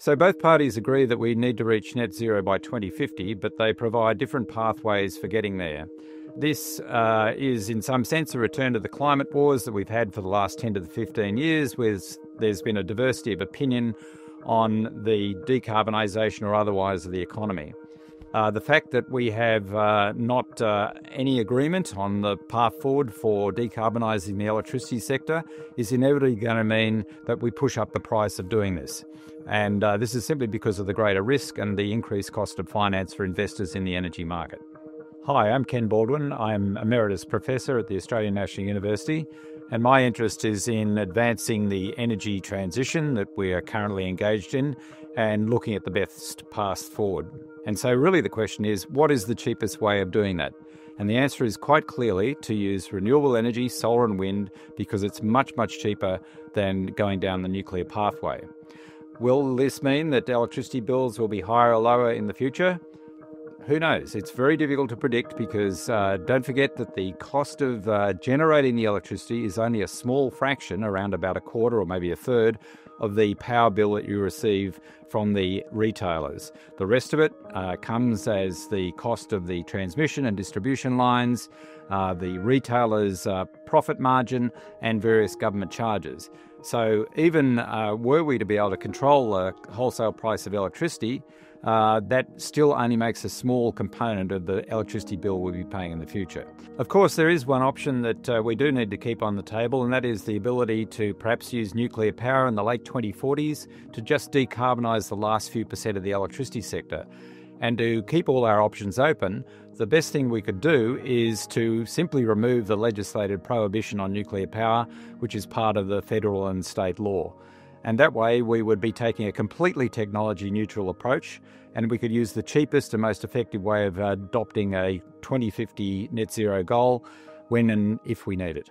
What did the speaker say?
So both parties agree that we need to reach net zero by 2050, but they provide different pathways for getting there. This uh, is, in some sense, a return to the climate wars that we've had for the last 10 to 15 years, where there's been a diversity of opinion on the decarbonisation or otherwise of the economy. Uh, the fact that we have uh, not uh, any agreement on the path forward for decarbonising the electricity sector is inevitably going to mean that we push up the price of doing this. And uh, this is simply because of the greater risk and the increased cost of finance for investors in the energy market. Hi, I'm Ken Baldwin. I'm Emeritus Professor at the Australian National University, and my interest is in advancing the energy transition that we are currently engaged in and looking at the best path forward. And so, really, the question is what is the cheapest way of doing that? And the answer is quite clearly to use renewable energy, solar and wind, because it's much, much cheaper than going down the nuclear pathway. Will this mean that electricity bills will be higher or lower in the future? Who knows? It's very difficult to predict because uh, don't forget that the cost of uh, generating the electricity is only a small fraction, around about a quarter or maybe a third, of the power bill that you receive from the retailers. The rest of it uh, comes as the cost of the transmission and distribution lines, uh, the retailer's uh, profit margin, and various government charges. So, even uh, were we to be able to control the wholesale price of electricity, uh, that still only makes a small component of the electricity bill we'll be paying in the future. Of course, there is one option that uh, we do need to keep on the table, and that is the ability to perhaps use nuclear power in the late 2040s to just decarbonise the last few percent of the electricity sector. And to keep all our options open, the best thing we could do is to simply remove the legislated prohibition on nuclear power, which is part of the federal and state law. And that way, we would be taking a completely technology neutral approach, and we could use the cheapest and most effective way of adopting a 2050 net zero goal when and if we need it.